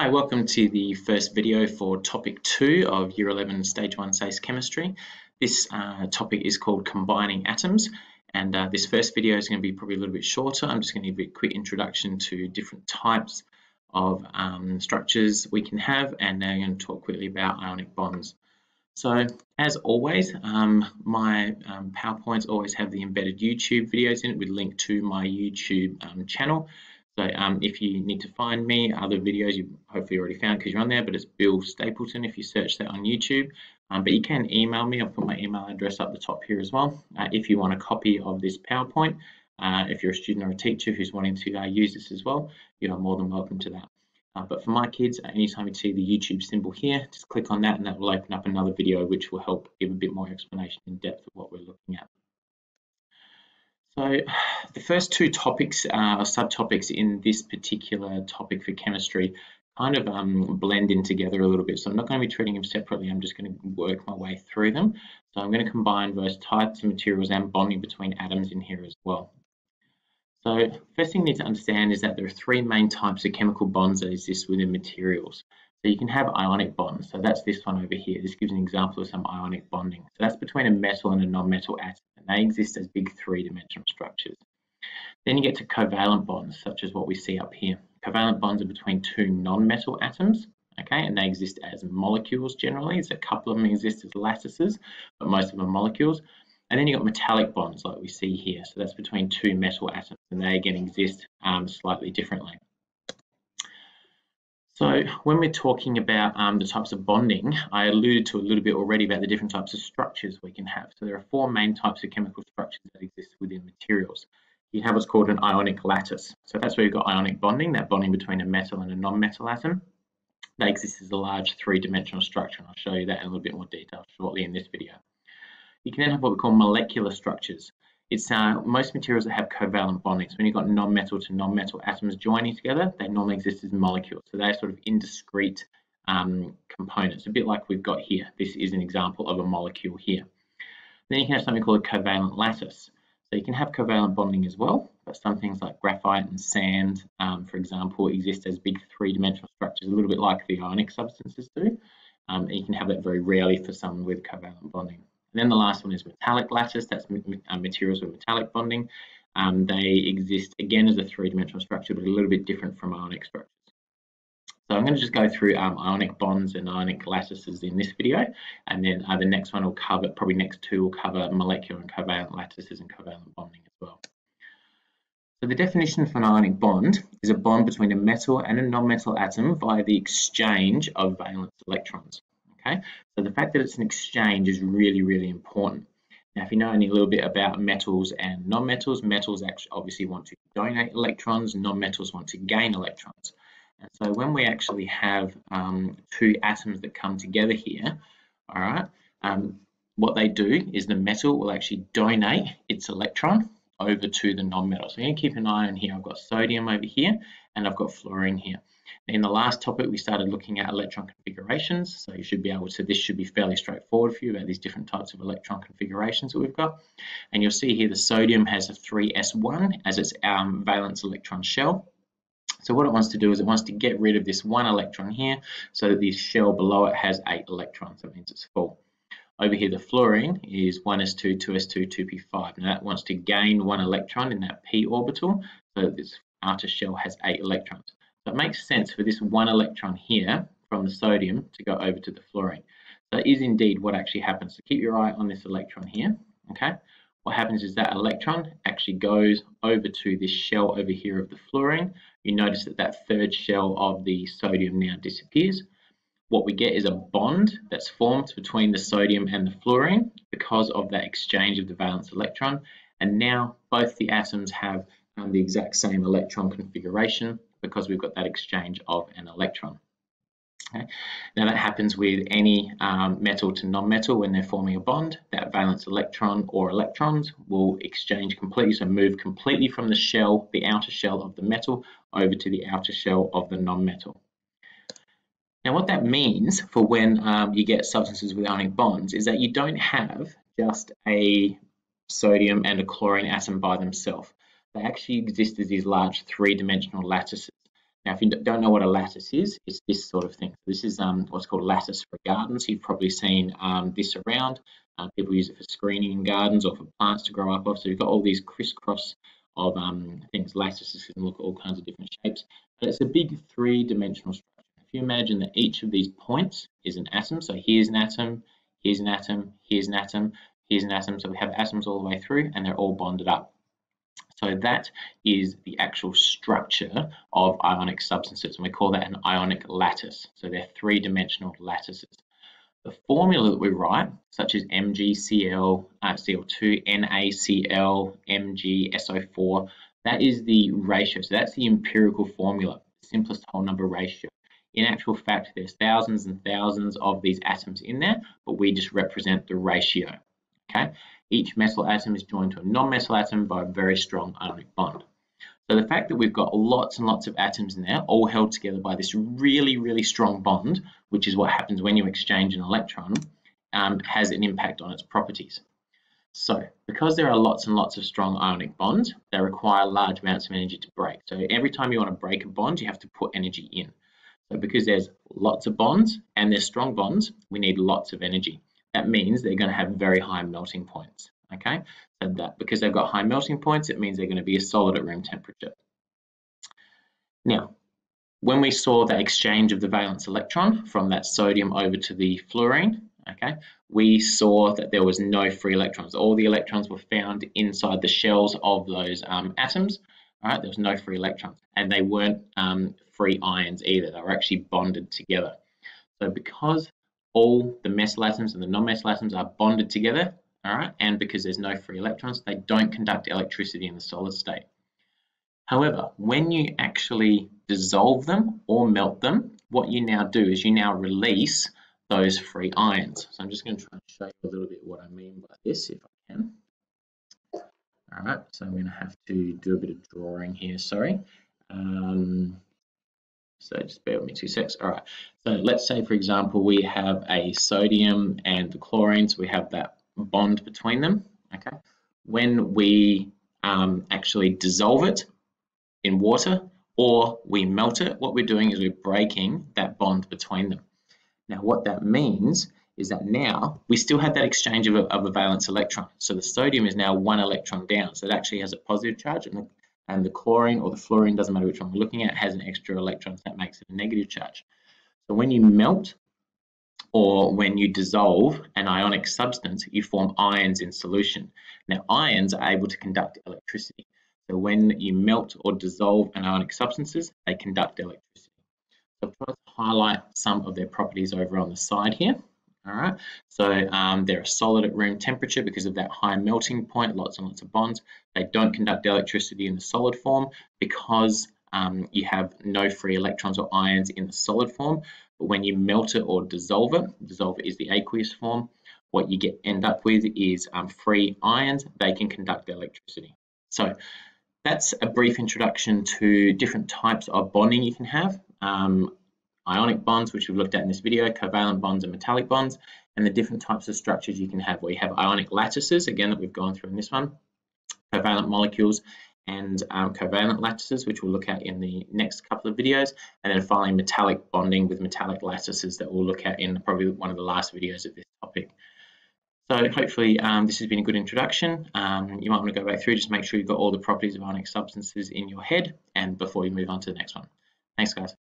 Hi, welcome to the first video for topic two of Year 11 Stage 1 SACE Chemistry. This uh, topic is called Combining Atoms and uh, this first video is going to be probably a little bit shorter. I'm just going to give a quick introduction to different types of um, structures we can have and now I'm going to talk quickly about ionic bonds. So as always, um, my um, PowerPoints always have the embedded YouTube videos in it with link to my YouTube um, channel. So um, if you need to find me, other videos you hopefully already found because you're on there, but it's Bill Stapleton if you search that on YouTube. Um, but you can email me, I'll put my email address up the top here as well. Uh, if you want a copy of this PowerPoint, uh, if you're a student or a teacher who's wanting to uh, use this as well, you are more than welcome to that. Uh, but for my kids, anytime you see the YouTube symbol here, just click on that and that will open up another video which will help give a bit more explanation in depth of what we're looking at. So the first two topics uh, or subtopics in this particular topic for chemistry kind of um, blend in together a little bit. So I'm not going to be treating them separately. I'm just going to work my way through them. So I'm going to combine both types of materials and bonding between atoms in here as well. So first thing you need to understand is that there are three main types of chemical bonds that exist within materials. So you can have ionic bonds. So that's this one over here. This gives an example of some ionic bonding. So that's between a metal and a non-metal atom. And they exist as big three-dimensional structures. Then you get to covalent bonds, such as what we see up here. Covalent bonds are between two non-metal atoms, okay, and they exist as molecules generally. So a couple of them exist as lattices, but most of them are molecules. And then you've got metallic bonds like we see here. So that's between two metal atoms, and they again exist um, slightly differently. So when we're talking about um, the types of bonding, I alluded to a little bit already about the different types of structures we can have. So there are four main types of chemical structures that exist within materials. You have what's called an ionic lattice. So that's where you've got ionic bonding, that bonding between a metal and a non-metal atom. That exists as a large three-dimensional structure, and I'll show you that in a little bit more detail shortly in this video. You can then have what we call molecular structures. It's uh, most materials that have covalent bonding. So when you've got non-metal to non-metal atoms joining together, they normally exist as molecules. So they're sort of indiscrete um, components, a bit like we've got here. This is an example of a molecule here. Then you can have something called a covalent lattice. So you can have covalent bonding as well, but some things like graphite and sand, um, for example, exist as big three-dimensional structures, a little bit like the ionic substances do. Um, and you can have that very rarely for some with covalent bonding. And then the last one is metallic lattice. That's uh, materials with metallic bonding. Um, they exist again as a three-dimensional structure, but a little bit different from ionic structures. So I'm going to just go through um, ionic bonds and ionic lattices in this video, and then uh, the next one will cover, probably next two will cover molecular and covalent lattices and covalent bonding as well. So the definition for an ionic bond is a bond between a metal and a non-metal atom via the exchange of valence electrons. Okay, the fact that it's an exchange is really, really important. Now, if you know any little bit about metals and nonmetals, metals actually obviously want to donate electrons, non-metals want to gain electrons. And so when we actually have um, two atoms that come together here, all right, um, what they do is the metal will actually donate its electron over to the non-metal. So going to keep an eye on here. I've got sodium over here and I've got fluorine here. In the last topic, we started looking at electron configurations. So you should be able to, this should be fairly straightforward for you about these different types of electron configurations that we've got. And you'll see here the sodium has a 3s1 as its um, valence electron shell. So what it wants to do is it wants to get rid of this one electron here so that the shell below it has eight electrons. That means it's full. Over here, the fluorine is 1s2, 2s2, 2p5. Now that wants to gain one electron in that p orbital so that this outer shell has eight electrons. So it makes sense for this one electron here from the sodium to go over to the fluorine. So that is indeed what actually happens. So keep your eye on this electron here, okay? What happens is that electron actually goes over to this shell over here of the fluorine. You notice that that third shell of the sodium now disappears. What we get is a bond that's formed between the sodium and the fluorine because of that exchange of the valence electron. And now both the atoms have um, the exact same electron configuration because we've got that exchange of an electron. Okay. Now that happens with any um, metal to non-metal when they're forming a bond. That valence electron or electrons will exchange completely, so move completely from the shell, the outer shell of the metal, over to the outer shell of the non-metal. Now what that means for when um, you get substances with ionic bonds is that you don't have just a sodium and a chlorine atom by themselves they actually exist as these large three-dimensional lattices. Now, if you don't know what a lattice is, it's this sort of thing. This is um, what's called lattice for gardens. You've probably seen um, this around. Uh, people use it for screening in gardens or for plants to grow up of. So you've got all these crisscross of um, things. Lattices can look at all kinds of different shapes. But it's a big three-dimensional structure. If you imagine that each of these points is an atom, so here's an atom, here's an atom, here's an atom, here's an atom. So we have atoms all the way through and they're all bonded up. So that is the actual structure of ionic substances, and we call that an ionic lattice. So they're three-dimensional lattices. The formula that we write, such as MgCl, uh, Cl2, NaCl, MgSO4, that is the ratio. So that's the empirical formula, simplest whole number ratio. In actual fact, there's thousands and thousands of these atoms in there, but we just represent the ratio. Okay, each metal atom is joined to a non-metal atom by a very strong ionic bond. So the fact that we've got lots and lots of atoms in there, all held together by this really, really strong bond, which is what happens when you exchange an electron, um, has an impact on its properties. So because there are lots and lots of strong ionic bonds, they require large amounts of energy to break. So every time you want to break a bond, you have to put energy in. So because there's lots of bonds and there's strong bonds, we need lots of energy that means they're going to have very high melting points. Okay, so that because they've got high melting points, it means they're going to be a solid at room temperature. Now, when we saw the exchange of the valence electron from that sodium over to the fluorine, okay, we saw that there was no free electrons. All the electrons were found inside the shells of those um, atoms. All right, there was no free electrons, and they weren't um, free ions either. They were actually bonded together. So because all the metal atoms and the non-metal atoms are bonded together, all right, and because there's no free electrons, they don't conduct electricity in the solid state. However, when you actually dissolve them or melt them, what you now do is you now release those free ions. So I'm just going to try and show you a little bit what I mean by this, if I can. All right, so I'm going to have to do a bit of drawing here, sorry. Um, so just bear with me two secs. All right. So let's say, for example, we have a sodium and the chlorine. So we have that bond between them. Okay. When we um, actually dissolve it in water or we melt it, what we're doing is we're breaking that bond between them. Now, what that means is that now we still have that exchange of a, of a valence electron. So the sodium is now one electron down. So it actually has a positive charge and the and the chlorine or the fluorine, doesn't matter which one we're looking at, has an extra electron, so that makes it a negative charge. So when you melt or when you dissolve an ionic substance, you form ions in solution. Now, ions are able to conduct electricity. So when you melt or dissolve an ionic substances, they conduct electricity. So I've tried to highlight some of their properties over on the side here. All right, so um, they're a solid at room temperature because of that high melting point, lots and lots of bonds. They don't conduct electricity in the solid form because um, you have no free electrons or ions in the solid form. But when you melt it or dissolve it, dissolve it is the aqueous form, what you get end up with is um, free ions. They can conduct electricity. So that's a brief introduction to different types of bonding you can have. Um, ionic bonds, which we've looked at in this video, covalent bonds and metallic bonds, and the different types of structures you can have you have ionic lattices, again, that we've gone through in this one, covalent molecules, and um, covalent lattices, which we'll look at in the next couple of videos, and then finally metallic bonding with metallic lattices that we'll look at in probably one of the last videos of this topic. So hopefully um, this has been a good introduction. Um, you might want to go back through, just make sure you've got all the properties of ionic substances in your head and before you move on to the next one. Thanks guys.